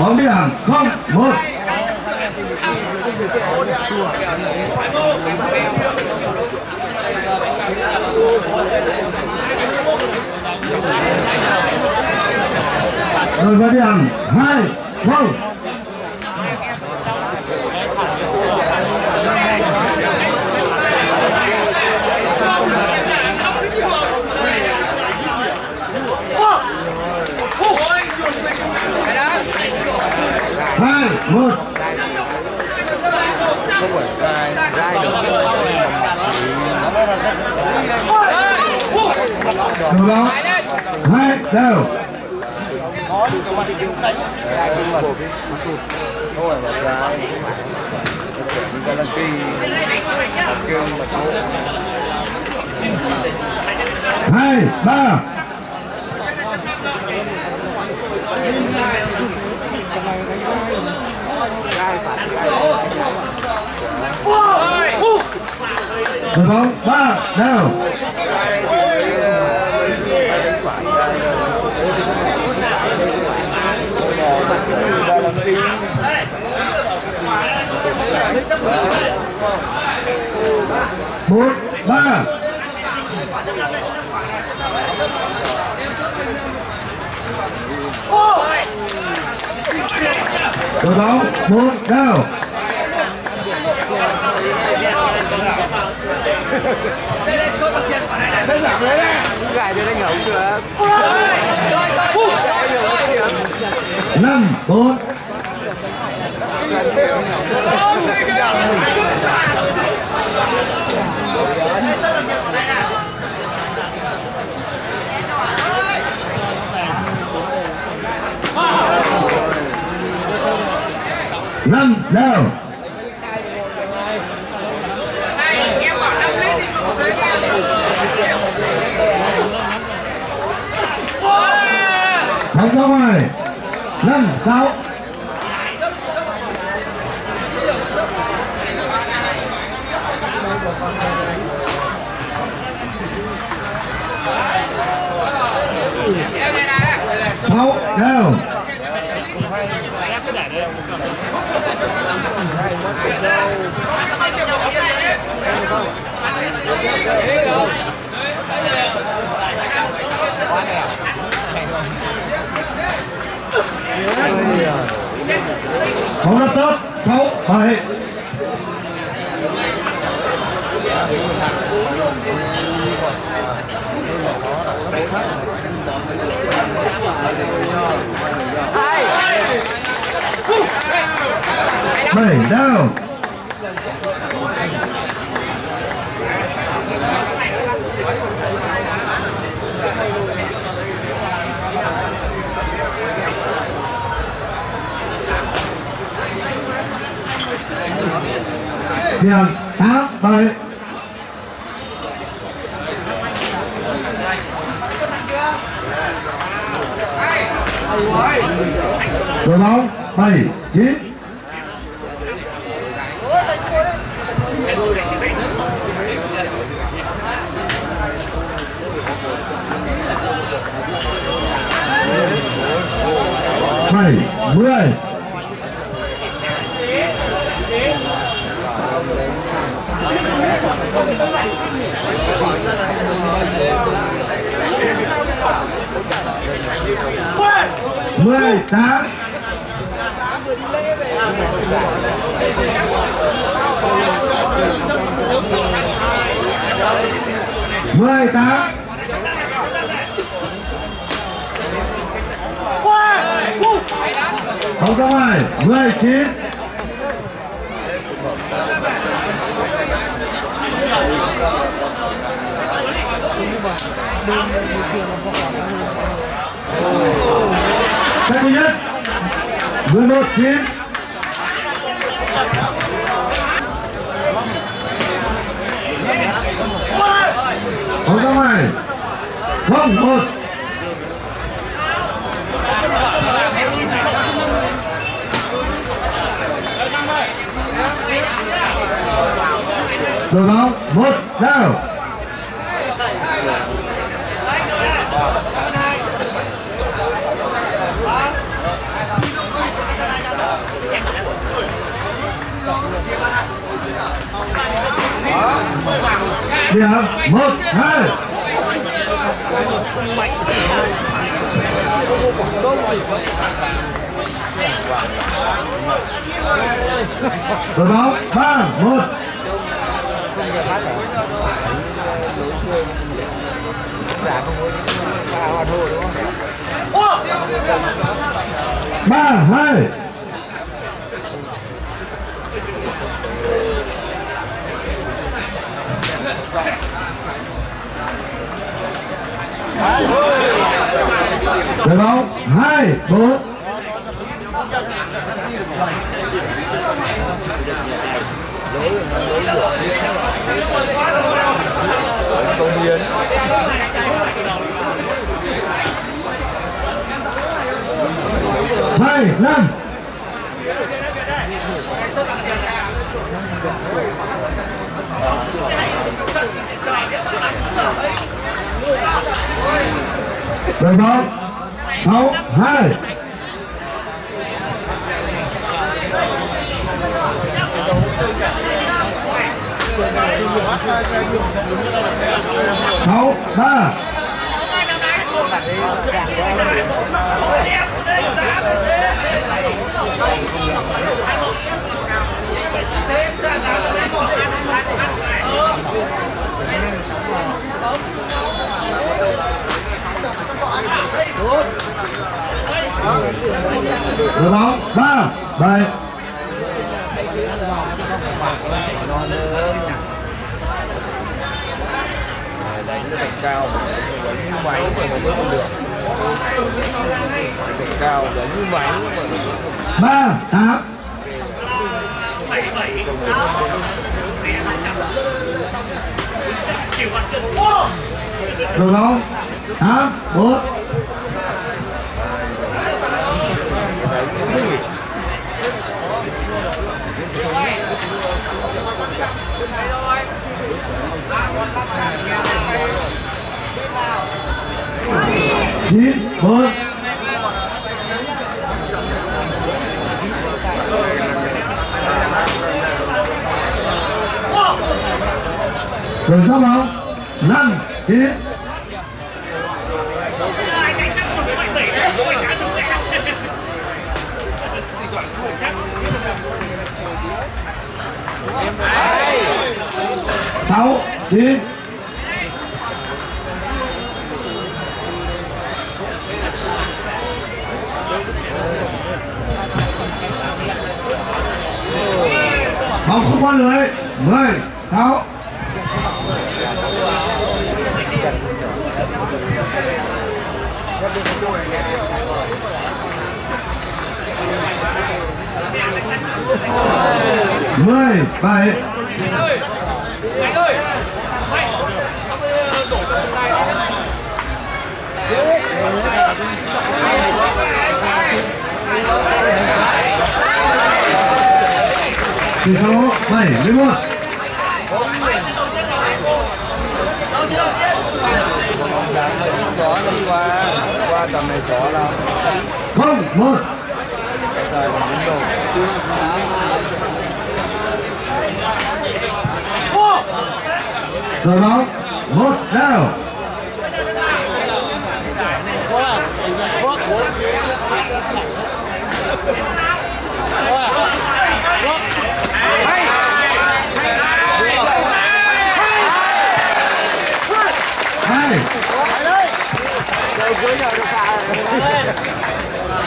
bóng đi hàng không một. Rồi vào đi hàng hai không. Thôi mà trái chúng ta đang kỳ kêu mà thôi hai ba. Đồ bóng ba đều bốn ba đội bóng bốn đều gài cho đánh hậu chưa năm bốn. Năm đều bóng ra ngoài. Năm sáu. Sáu đều bóng đất tốt sáu bảy bảy đâu điểm tám bảy đội bóng bảy chín. Bảy mười. Mười tám. Mười tám. Không có ngoài mười chín. Sang thứ nhất. 11 9 Bóng ra ngoài. Không, một. Rồi bóng, một, đào đi hả một hai. Đội bóng ba một. Ba hai. Đội bóng hai bốn. Công hiến hai năm. Đội bóng sáu hai. Sáu ba. Đội bóng ba, bảy. Đánh đỉnh cao đánh như máy mà nó mới không được đỉnh cao đánh như máy mà nó ba, tám. Đội bóng tám, bốn. Chín bốn rồi sao không năm chín sáu chín. Bóng không qua lưới mười sáu. Mười bảy. 16, 7, 11 không một rồi đó một đao What?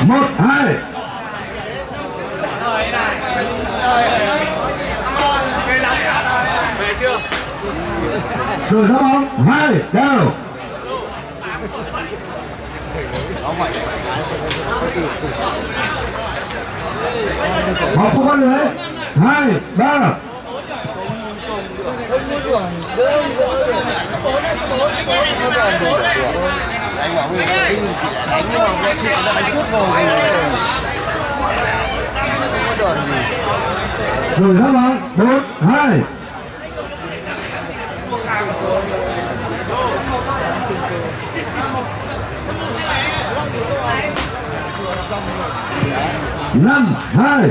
Một hai rồi chưa? đội bóng hai đều bóng không bắt lưới hai ba anh bảo Huyền đi chỉ là đánh nhưng mà cái kia ra đánh cướp rồi không có đòn gì hai năm hai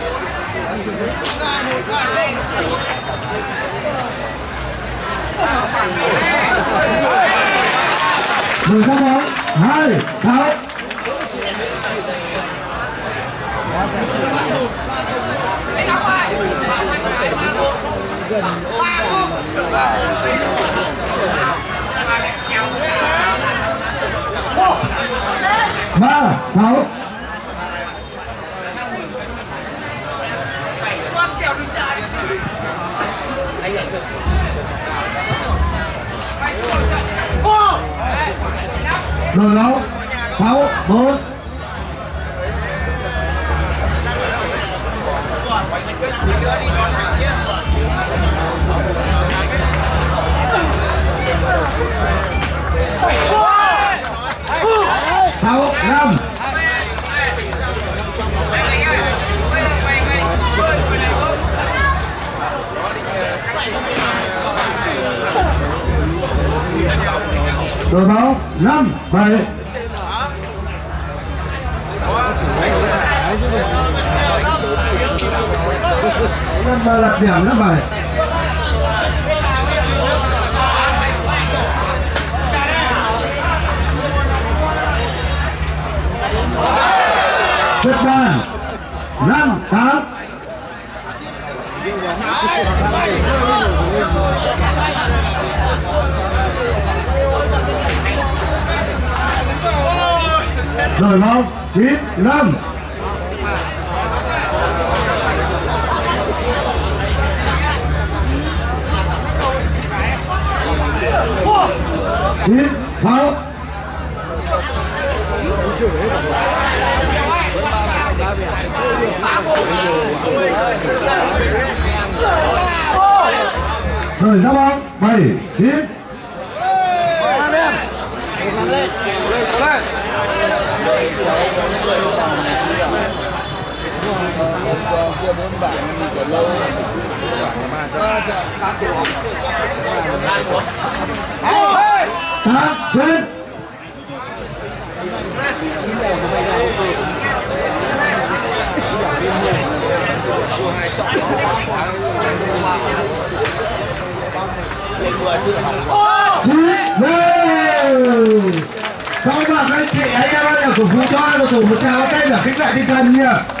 mười sáu. bóng hai sáu ba sáu lùi đấu sáu bốn. Sáu năm đội bóng năm bảy. Năm ba lạc điểm năm bảy. Xuất ban năm tám. Đội bóng chín năm. Chín sáu. Rồi ra bóng bảy chín kia bốn bạn còn lâu mà cho tám chín chín lên các bạn anh chị anh em ơi cổ vũ cho hai cầu thủ một tràng tay ở kích lại tinh thần nha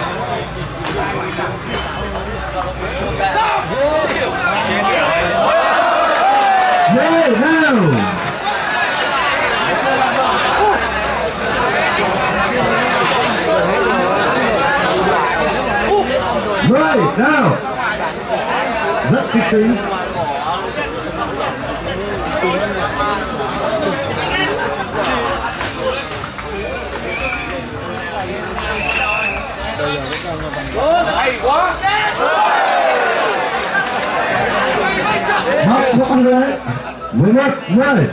sổ một bản now, này mười chín Ở nhà này Ở nhà này mười đâu rất kịch tính. Hay quá Học của 11 10 mười.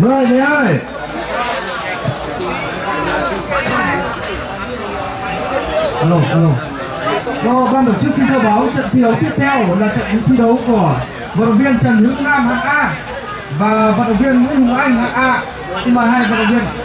Mười hai. Alo alo. Do ban tổ chức xin thông báo, trận thi đấu tiếp theo là trận thi đấu của vận động viên Trần Hữu Nam, hạng A và vận động viên Nguyễn Hùng Anh hạng A. Xin mời hai vận động viên.